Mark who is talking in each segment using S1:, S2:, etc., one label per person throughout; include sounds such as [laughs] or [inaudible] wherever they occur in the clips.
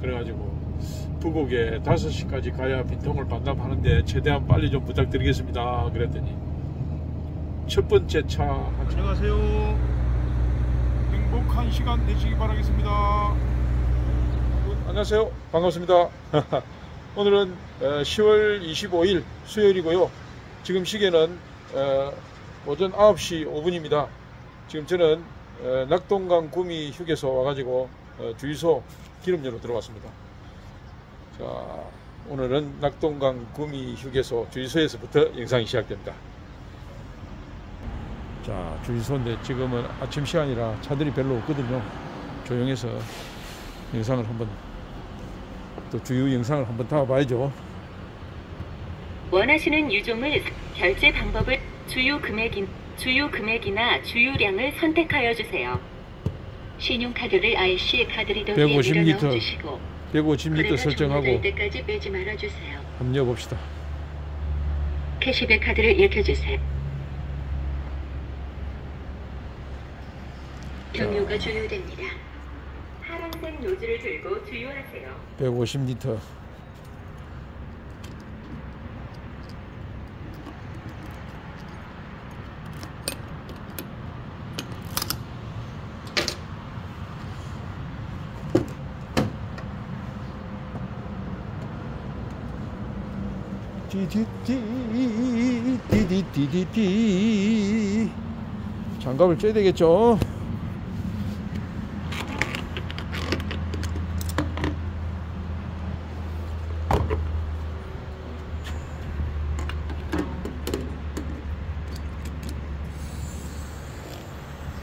S1: 그래가지고 부곡에 5시까지 가야 빈통을 반납하는데 최대한 빨리 좀 부탁드리겠습니다. 그랬더니 첫 번째 차 안녕하세요. 행복한 시간 되시기 바라겠습니다. 안녕하세요. 반갑습니다. [laughs] 오늘은 10월 25일 수요일이고요. 지금 시계는 어, 오전 9시 5분입니다. 지금 저는 어, 낙동강 구미 휴게소 와가지고 어, 주유소 기름료로 들어왔습니다. 자, 오늘은 낙동강 구미 휴게소 주유소에서부터 영상이 시작됩니다. 자, 주유소인데 지금은 아침 시간이라 차들이 별로 없거든요. 조용해서 영상을 한번 또 주유 영상을 한번 담아봐야죠.
S2: 원하시는 유종을 결제 방법을 주유 금액인 주유 금액이나 주유량을 선택하여 주세요. 신용카드를 IC 카드리더기에
S1: 150
S2: 밀어
S1: 리터.
S2: 넣어주시고
S1: 150m
S2: 거래가
S1: 설정하고
S2: 종료될 때까지 빼지 말아주세요.
S1: 한번 넣어봅시다.
S2: 캐시백 카드를 읽혀주세요. 경유가 주유됩니다. 파란색 노즐을 들고 주유하세요.
S1: 150 디디디디디디디디 장갑을 쪄야 되겠죠?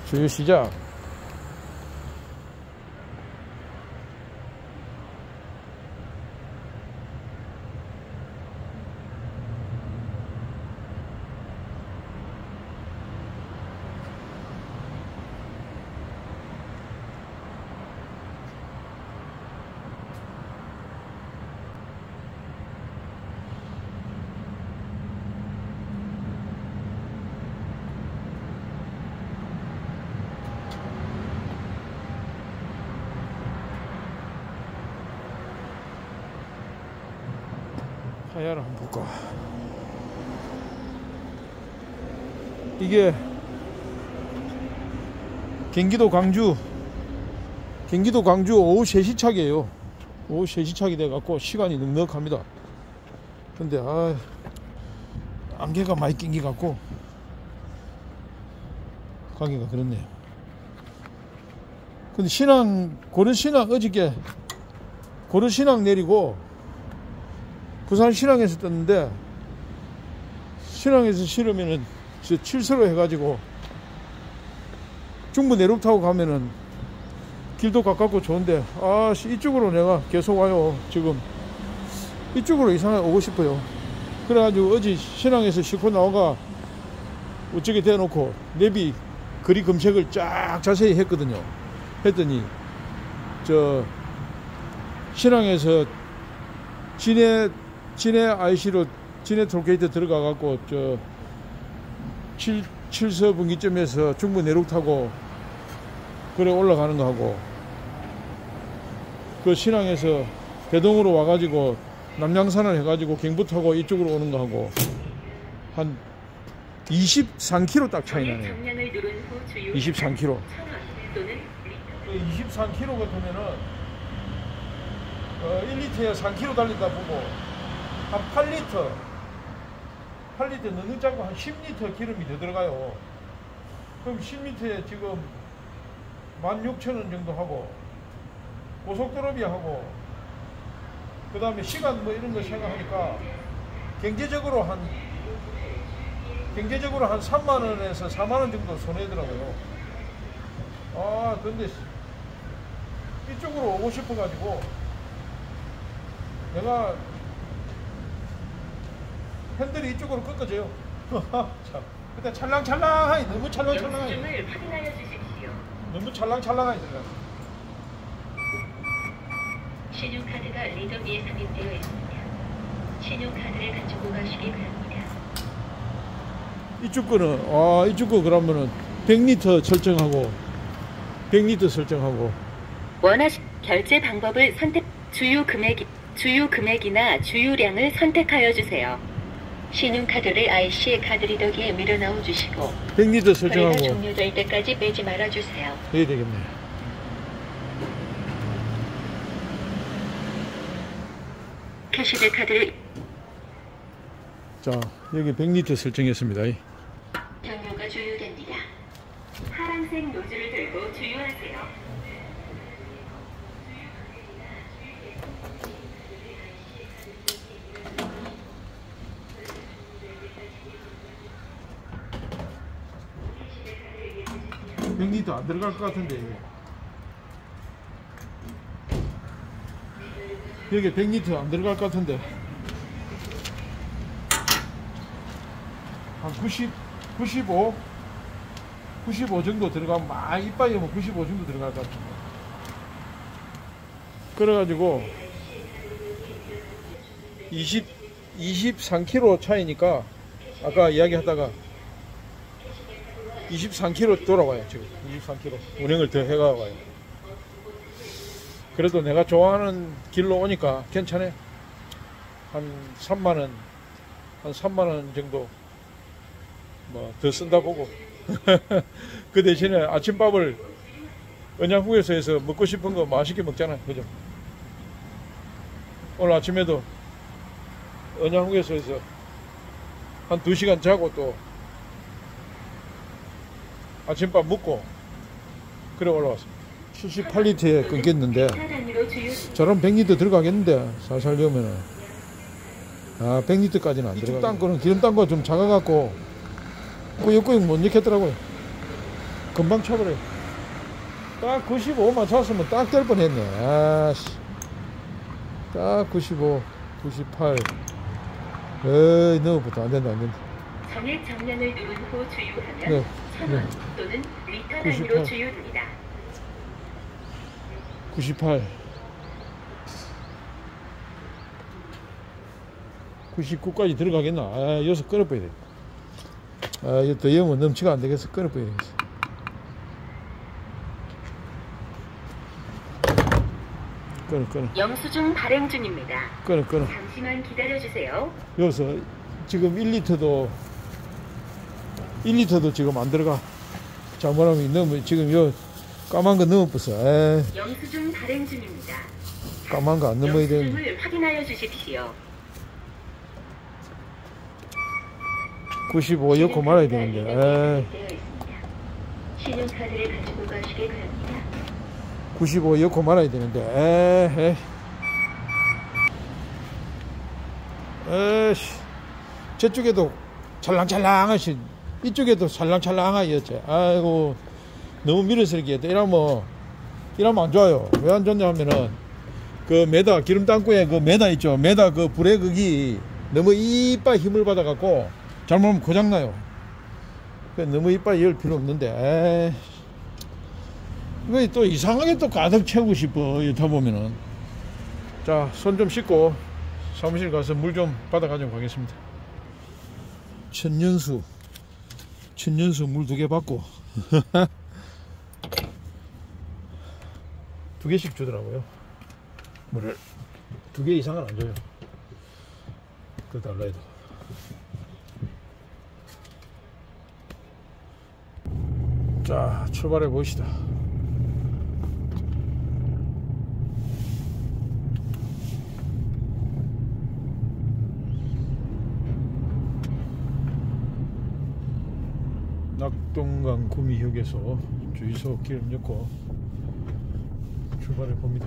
S1: 주유 시작. 타이어를 한번 볼까. 이게 경기도 광주 경기도 광주 오후 3시 차기에요. 오후 3시 차기 돼갖고 시간이 넉넉합니다. 근데 아 안개가 많이 낀 게 같고 가기가 그렇네요. 근데 신앙 고려 신앙 어저께 고려 신앙 내리고 부산 신앙에서 떴는데 신앙에서 실으면은 저 칠서로 해가지고 중부 내륙 타고 가면은 길도 가깝고 좋은데 아 씨, 이쪽으로 내가 계속 와요 지금. 이쪽으로 이상하게 오고 싶어요. 그래가지고 어제 신앙에서 싣고 나와가 우측에 대놓고 내비 거리 검색을 쫙 자세히 했거든요. 했더니 저 신앙에서 진해 진해 IC로 진해 톨게이트 들어가 갖고 저 7, 7서 분기점에서 중부 내륙 타고 그래 올라가는 거 하고 그 신항에서 대동으로 와가지고 남양산을 해가지고 경부 타고 이쪽으로 오는 거 하고 한 23km 딱 차이 나네요.
S2: 정량을 누른 후 주유
S1: 23km.
S2: 천원 또는 리터
S1: 23km 같으면은 어, 1리터에 3km 달린다 보고 한 8리터. 8리터 너무 작고 한 10리터 기름이 더 들어가요. 그럼 10리터에 지금 16,000원 정도 하고 고속도로비 하고 그 다음에 시간 뭐 이런 거 생각하니까 경제적으로 한 경제적으로 한 3만원에서 4만원 정도 손해더라고요. 아 근데 이쪽으로 오고 싶어 가지고 내가 핸들이 이쪽으로 꺾어져요 참 그때 찰랑찰랑하니 너무 찰랑찰랑하니. 너무 찰랑찰랑하니
S2: 신용카드가 리더기에 삽입되어 있습니다. 신용카드를 가지고 가시기 바랍니다.
S1: 이쪽 거는 아 이쪽 거 그러면은 100리터 설정하고 100리터 설정하고
S2: 원하시 결제 방법을 선택 주유 금액 주유 금액이나 주유량을 선택하여 주세요. 신용카드를 IC 카드리더기에 밀어 넣어 주시고
S1: 100리터
S2: 거래가
S1: 설정하고
S2: 종료될 때까지 빼지 말아 주세요.
S1: 해야 되겠네.
S2: 캐시백 카드를
S1: 자, 여기 100리터 설정했습니다.
S2: 경로가 주유됩니다. 파란색 노즐을 들고 주유하세요.
S1: 백리터 안 들어갈 것 같은데 이게. 여기 100리터 안 들어갈 것 같은데 한 90, 95 95 정도 들어가면 막 이빠이면 95 정도 들어갈 것 같은데 그래가지고 20, 23km 차이니까 아까 이야기하다가 23km 돌아와요 지금. 23km 운행을 더 해가 와요. 그래도 내가 좋아하는 길로 오니까 괜찮아 한 3만원 한 3만원 정도 뭐 더 쓴다 보고. [laughs] 그 대신에 아침밥을 언양국에서 해서 먹고 싶은 거 맛있게 먹잖아요. 그죠? 오늘 아침에도 언양국에서 해서 한 2시간 자고 또 아침밥 먹고 그래 올라왔습니다. 78리터에 끊겼는데 저런 100리터 들어가겠는데 살살 넣으면은 아 100리터까지는 안 들어가. 딴 거는 기름 딴 거 좀 작아갖고 꾸역꾸역 못 넣겠더라고요. 금방 차버려. 딱 95만 찼으면 딱 될 뻔했네. 아씨. 딱 95, 98. 에이 넣어부터 안 된다 안 된다.
S2: 정액 정량을 누른 후 주유하면
S1: 네.
S2: 1000원 또는 리터 단위로
S1: 98.
S2: 주유됩니다.
S1: 98 99까지 들어가겠나? 아, 여기서 끊어버야 돼. 아, 더 영은 넘치가 안 되겠어. 끊어버야 되겠어. 끊어, 끊어,
S2: 영수증 발행 중입니다.
S1: 끊어, 끊어.
S2: 잠시만 기다려 주세요.
S1: 여기서 지금 1리터도 1리터도 지금 안 들어가. 잘못하면 넣으면 지금 요 까만 거 넣어버렸어. 에이,
S2: 영수증 발행 중입니다.
S1: 까만 거안 넣어야 되는데.
S2: 확인하여 주십시오.
S1: 95 엮고 말아야 되는데. 에이.
S2: 신용카드를 가지고 가시기 바랍니다.
S1: 95 엮고 말아야 되는데 에이 에이씨 저쪽에도 찰랑찰랑하시 이쪽에도 찰랑찰랑하였지 아이고 너무 밀어스럽게 했다 이러면 이러면 안 좋아요. 왜 안 좋냐 하면은 그 메다 기름 땅구에 그 메다 있죠. 메다 그 불의 극이 너무 이빨 힘을 받아갖고 잘못하면 고장나요. 그 너무 이빨 열 필요 없는데 에이. 또 이상하게 또 가득 채우고 싶어 이러다 보면은. 자 손 좀 씻고 사무실 가서 물 좀 받아 가지고 가겠습니다. 천년수 천년수 물 두 개 받고. [laughs] 두 개씩 주더라고요. 물을. 두 개 이상은 안 줘요. 그 달라 해도. 자 출발해 봅시다 낙동강 구미휴게소 주유소 기름 넣고 출발해 봅니다.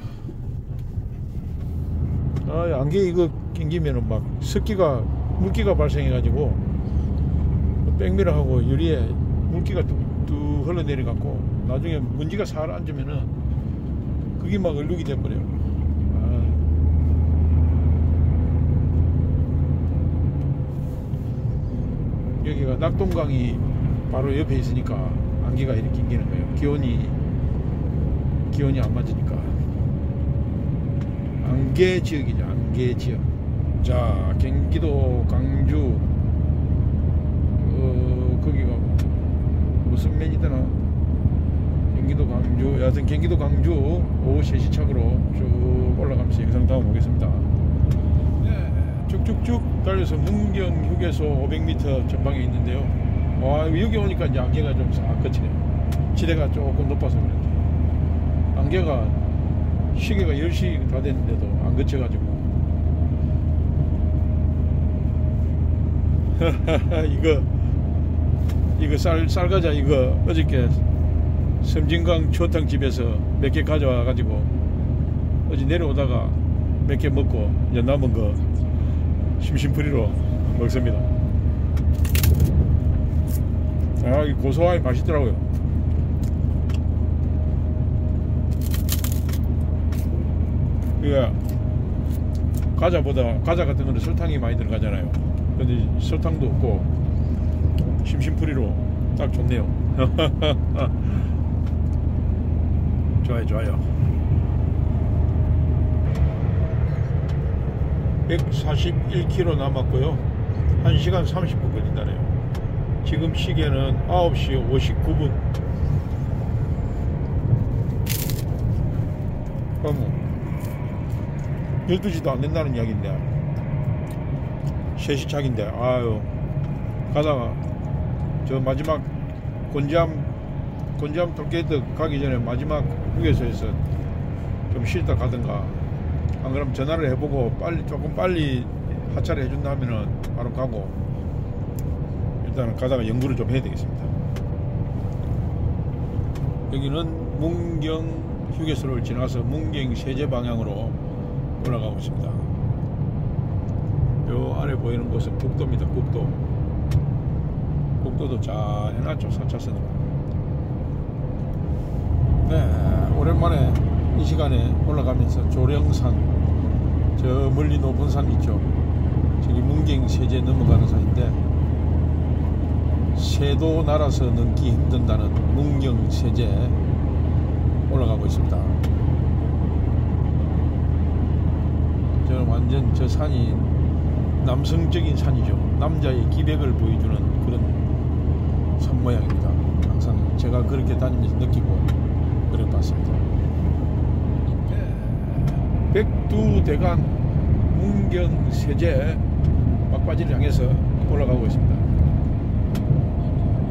S1: 아, 안개 이거 낑기면은 막 습기가 물기가 발생해 가지고 백미러 하고 유리에 물기가 뚝뚝 흘러내려 갖고 나중에 먼지가 살 앉으면은 그게 막 얼룩이 돼 버려요. 아. 여기가 낙동강이 바로 옆에 있으니까 안개가 이렇게 낑기는 거예요. 기온이 기온이 안 맞으니까 안개 지역이죠. 안개 지역. 자 경기도 강주 어 거기가 무슨 면이더나 경기도 강주 여하튼 경기도 강주 오후 3시 착으로 쭉 올라가면서 영상 가보겠습니다. 네, 쭉쭉쭉 달려서 문경 휴게소 500m 전방에 있는데요. 와 여기 오니까 이제 안개가 좀 싹 거치네요. 지대가 조금 높아서 그런지 안개가 시계가 10시 다 됐는데도 안 거쳐가지고 [laughs] 이거 이거 쌀 쌀과자 이거 어저께 섬진강 초탕집에서 몇 개 가져와 가지고 어제 내려오다가 몇 개 먹고 이제 남은 거 심심풀이로 먹습니다. 아, 이 고소하니 맛있더라고요. 이거 과자보다 과자 같은 거는 설탕이 많이 들어가잖아요. 근데 설탕도 없고 심심풀이로 딱 좋네요. [laughs] 좋아요, 좋아요. 141km 남았고요. 1시간 30분 걸린다네요. 지금 시계는 9시 59분. 그럼 12시도 안 된다는 이야기인데. 3시 차인데. 아유. 가다가 저 마지막 곤지암 곤지암 톨게이트 가기 전에 마지막 휴게소에서 좀 쉬다 가든가. 안 그러면 전화를 해보고 빨리 조금 빨리 하차를 해준다 하면은 바로 가고 일단은 가다가 연구를 좀 해야 되겠습니다. 여기는 문경 휴게소를 지나서 문경 세제 방향으로 올라가고 있습니다. 요 아래 보이는 곳은 국도입니다. 국도. 국도도 잘 해놨죠. 4차선으로. 네, 오랜만에 이 시간에 올라가면서 조령산 저 멀리 높은 산 있죠. 저기 문경 세제 넘어가는 산인데 새도 날아서 넘기 힘든다는 문경 세제 올라가고 있습니다. 저는 완전 저 산이 남성적인 산이죠. 남자의 기백을 보여주는 그런 산 모양입니다. 항상 제가 그렇게 다니면서 느끼고 그래 봤습니다. 백두대간 문경 세제 막바지를 향해서 올라가고 있습니다.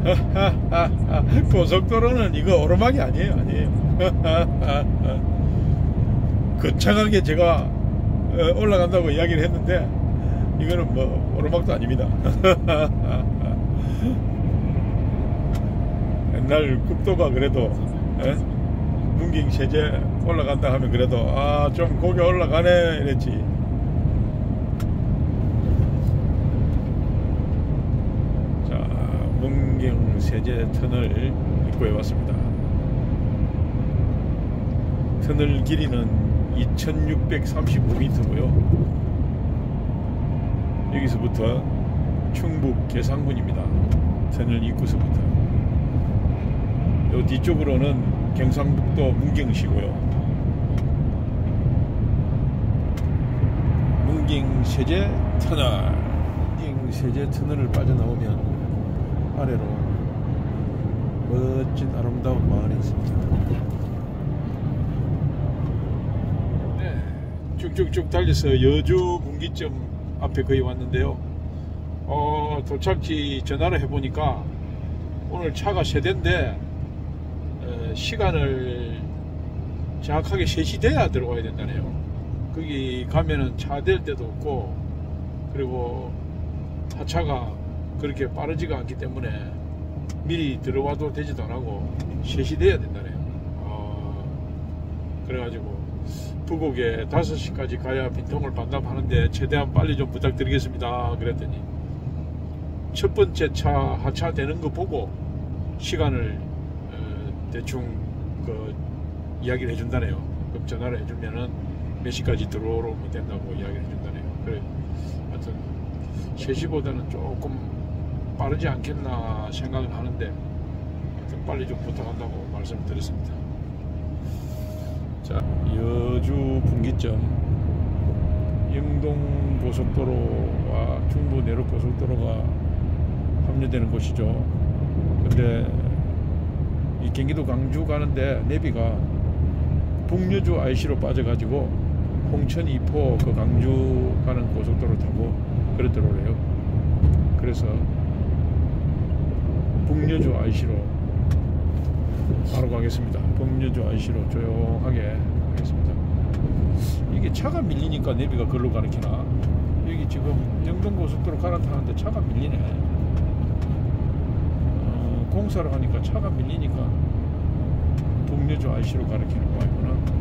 S1: [laughs] 고속도로는 이거 오르막이 아니에요, 아니에요. [laughs] 거창하게 제가 어, 올라간다고 이야기를 했는데 이거는 뭐 오르막도 아닙니다. [laughs] 옛날 국도가 그래도 에? 문경 세제 올라간다 하면 그래도 아 좀 고개 올라가네 이랬지. 자 문경 세제 터널 입구에 왔습니다. 터널 길이는 2635m고요. 여기서부터 충북 계상군입니다. 터널 입구서부터. 요 뒤쪽으로는 경상북도 문경시고요. 문경 세제 터널. 문경 세제 터널을 빠져나오면 아래로 멋진 아름다운 마을이 있습니다. 네, 쭉쭉쭉 달려서 여주 분기점 앞에 거의 왔는데요. 어, 도착지 전화를 해보니까 오늘 차가 세 대인데 어, 시간을 정확하게 3시 돼야 들어와야 된다네요. 거기 가면은 차댈 데도 없고 그리고 하차가 그렇게 빠르지가 않기 때문에 미리 들어와도 되지도 않고 3시 돼야 된다네요. 어, 그래가지고 부곡에 5시까지 가야 빈통을 반납하는데 최대한 빨리 좀 부탁드리겠습니다. 그랬더니 첫 번째 차 하차 되는 거 보고 시간을 어, 대충 그 이야기를 해준다네요. 그럼 전화를 해주면은 몇 시까지 들어오면 된다고 이야기를 해준다네요. 그래, 하여튼 3시보다는 조금 빠르지 않겠나 생각을 하는데 빨리 좀 부탁한다고 말씀을 드렸습니다. 자, 여주 분기점 영동 고속도로와 중부 내륙 고속도로가 합류되는 곳이죠. 근데 이 경기도 광주 가는데 내비가 북여주 IC로 빠져가지고 홍천 이포 그 강주 가는 고속도로 타고 들어오래요. 그래서 북여주 IC로 바로 가겠습니다. 북여주 IC로 조용하게 가겠습니다. 이게 차가 밀리니까 내비가 글로 가르치나? 여기 지금 영동 고속도로 갈아타는데 차가 밀리네. 어, 공사를 하니까 차가 밀리니까 북여주 IC로 가르치는 거구나.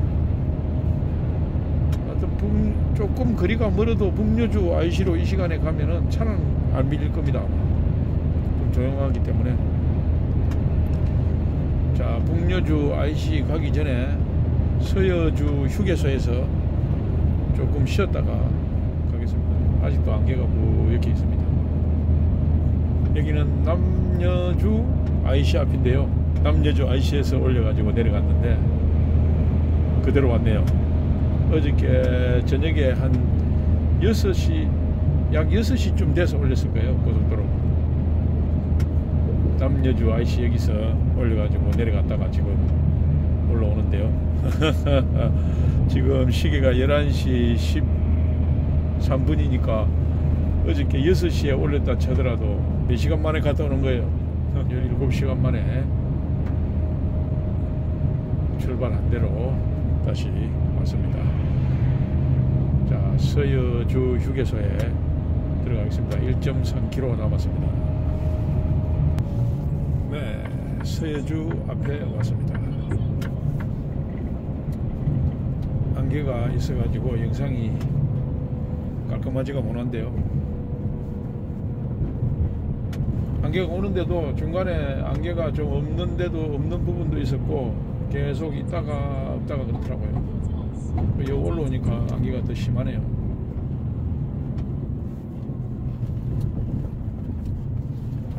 S1: 조금 거리가 멀어도 북여주 IC로 이 시간에 가면은 차는 안 밀릴 겁니다. 조용하기 때문에. 자, 북여주 IC 가기 전에 서여주 휴게소에서 조금 쉬었다가 가겠습니다. 아직도 안개가 뿌옇게 있습니다. 여기는 남여주 IC 앞인데요. 남여주 IC에서 올려가지고 내려갔는데 그대로 왔네요. 어저께 저녁에 한 6시 약 6시쯤 돼서 올렸을 거예요. 고속도로. 남여주 IC 여기서 올려가지고 내려갔다가 지금 올라오는데요. [laughs] 지금 시계가 11시 13분이니까 어저께 6시에 올렸다 쳐더라도 4시간 만에 갔다 오는 거예요. [laughs] 17시간 만에 출발한 대로 다시 왔습니다. 자, 서여주 휴게소에 들어가겠습니다. 1.3km 남았습니다. 서여주 앞에 왔습니다. 안개가 있어가지고 영상이 깔끔하지가 못한데요. 안개가 오는데도 중간에 안개가 좀 없는데도 없는 부분도 있었고 계속 있다가 없다가 그렇더라고요. 여기 올라오니까 안개가 더 심하네요.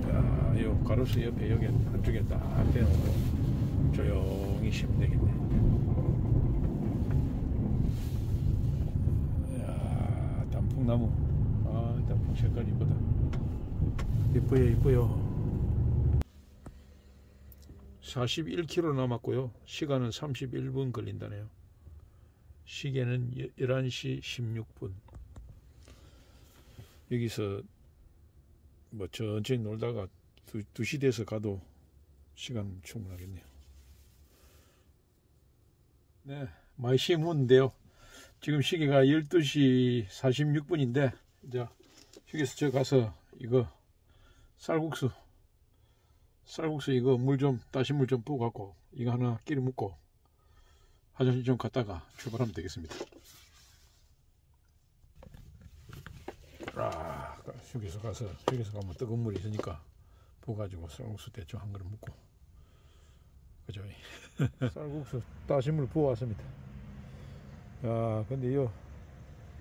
S1: 자, 이 가로수 옆에 여기 한쪽에 딱 대놓고 조용히 쉬면 되겠네. 이야, 단풍나무. 아, 단풍 색깔 이쁘다. 이뻐요, 이뻐요. 41km 남았고요. 시간은 31분 걸린다네요. 시계는 11시 16분. 여기서 뭐 천천히 놀다가 2, 2시 돼서 가도 시간 충분하겠네요. 네, 마이시 문인데요. 지금 시계가 12시 46분인데 이제 휴게소 저 가서 이거 쌀국수 쌀국수 이거 물좀 따신 물좀 부어 갖고 이거 하나 끼리 묻고 화장실 좀 갔다가 출발하면 되겠습니다. 아, 휴게소 가서 휴게소 가면 뜨거운 물이 있으니까 부어가지고 쌀국수 대충 한 그릇 묻고 그죠? [laughs] 쌀국수 따신 물 부어 왔습니다. 야, 근데 요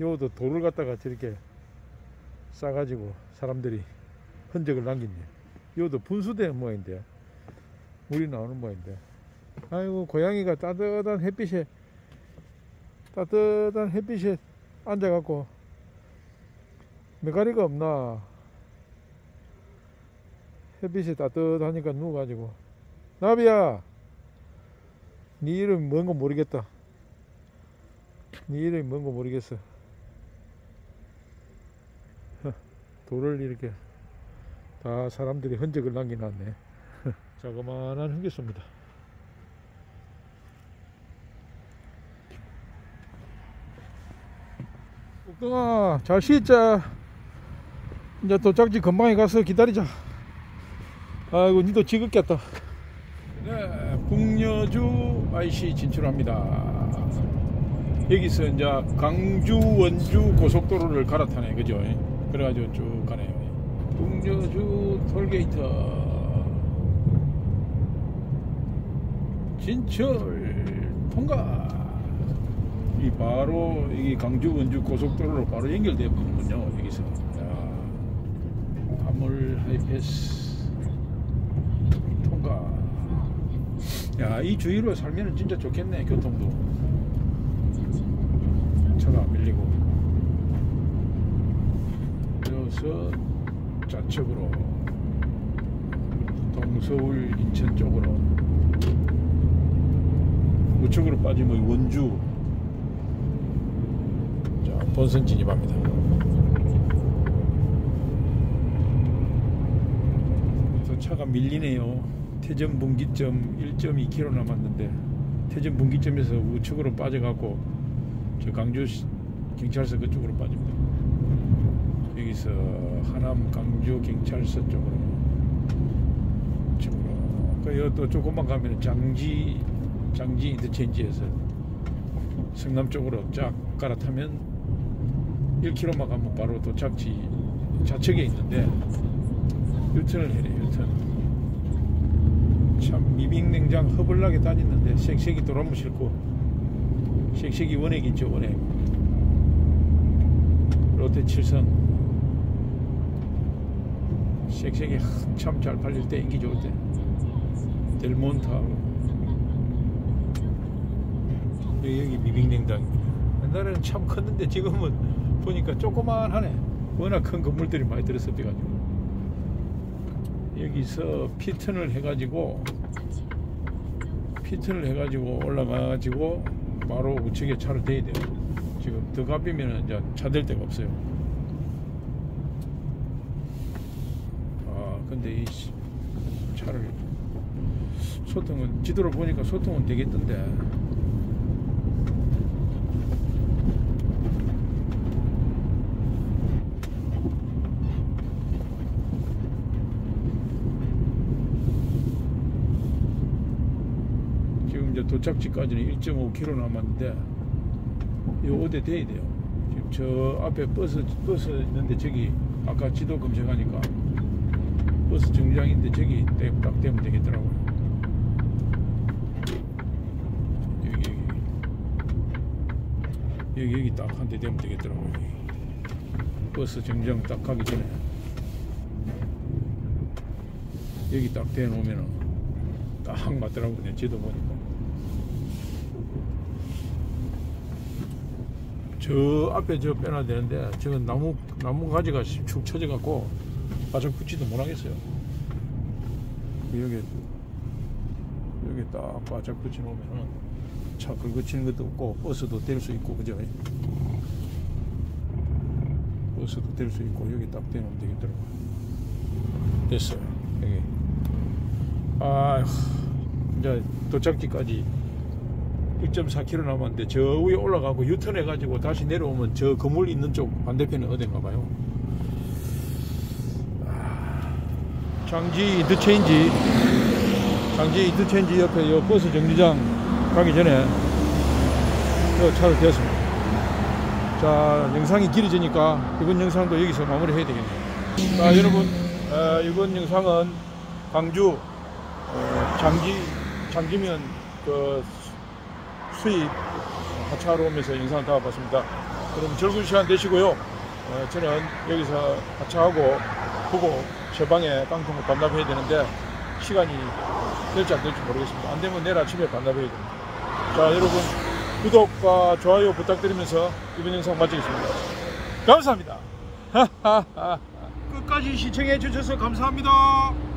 S1: 요도 돌을 갖다가 저렇게 싸가지고 사람들이 흔적을 남겼네. 요도 분수대 모양인데 물이 나오는 모양인데 아이고 고양이가 따뜻한 햇빛에 따뜻한 햇빛에 앉아갖고 메가리가 없나 햇빛이 따뜻하니까 누워가지고. 나비야 네 이름 뭔거 모르겠다. 네 이름이 뭔거 모르겠어. 돌을 이렇게 다 사람들이 흔적을 남겨놨네. [laughs] 자그마한 흥기소입니다. 욱동아 잘 쉬자. 이제 도착지 금방에 가서 기다리자 아이고 니도 지긋겠다. 네 북여주 IC 진출합니다. 여기서 이제 강주 원주 고속도로를 갈아타네 그죠? 그래가지고 쭉 가네요. 북여주 톨게이트 진출 통과. 이 바로 이 강주 원주 고속도로로 바로 연결되어 버리는군요 여기서. 자, 화물 하이패스 통과 야 이 주위로 살면 진짜 좋겠네 교통도 차가 안 밀리고 그래서 좌측으로 동서울 인천 쪽으로 우측으로 빠지면 원주 본선 진입합니다. 또 차가 밀리네요. 태전 분기점 1.2km 남았는데 태전 분기점에서 우측으로 빠져갖고 저 강주 시- 경찰서 그쪽으로 빠집니다. 여기서 하남 강주 경찰서 쪽으로 쪽으로 그또 조금만 가면 장지 장지 인터체인지에서 성남 쪽으로 쫙 갈아타면 1km만 가면 바로 도착지 좌측에 있는데 유턴을 해야 돼요 유턴 참 미빙냉장 허벌나게 다니는데 쉑쉑이 도라무 싫고 쉑쉑이 원액 있죠 원액. 롯데 칠성. 쉑쉑이 한참 잘 팔릴 때 인기 좋을 때. 델몬트하고. 여기, 미빙냉장입니다 옛날에는 참 컸는데 지금은 보니까 조그만하네. 워낙 큰 건물들이 많이 들어섰대가지고 여기서 피튼을 해가지고 피튼을 해가지고 올라가가지고 바로 우측에 차를 대야 돼요. 지금 더 가비면은 이제 차 댈 데가 없어요. 아 근데 이 씨, 차를 소통은 지도를 보니까 소통은 되겠던데 도착지까지는 1.5km 남았는데 이 어디 돼야 돼요. 지금 저 앞에 버스 버스 있는데 저기 아까 지도 검색하니까 버스 정류장인데 저기 딱- 딱 되면 되겠더라고요. 여기 여기 여기 여기 딱 한 대 되면 되겠더라고요. 버스 정류장 딱 가기 전에 여기 딱 대놓으면은 딱 맞더라고요. 지도 보니까. 저 앞에 저 빼놔야 되는데 저건 나무 나무 가지가 축 처져 갖고 바짝 붙지도 못하겠어요. 여기 여기 딱 바짝 붙여 놓으면은 차 긁어치는 것도 없고 버스도 댈수 있고 그죠? 버스도 댈수 있고 여기 딱 대놓으면 되겠더라고. 됐어요. 여기. 아 이제 도착지까지 1.4km 남았는데 저 위에 올라가고 유턴해 가지고 다시 내려오면 저 건물 있는 쪽 반대편에 어딘가 봐요. 아, 장지 인터체인지 장지 인터체인지 옆에 요 버스 정류장 가기 전에 요 차를 대었습니다. 자 영상이 길어지니까 이번 영상도 여기서 마무리 해야 되겠네요. 자 여러분 어, 이번 영상은 광주 어, 장지 장지면 그 수입 하차하러 오면서 영상을 담아봤습니다. 그럼 즐거운 시간 되시고요. 어, 저는 여기서 하차하고 보고 제 방에 깡통을 반납해야 되는데 시간이 될지 안 될지 모르겠습니다. 안 되면 내일 아침에 반납해야 됩니다. 자 여러분 구독과 좋아요 부탁드리면서 이번 영상 마치겠습니다. 감사합니다. [laughs] 끝까지 시청해 주셔서 감사합니다.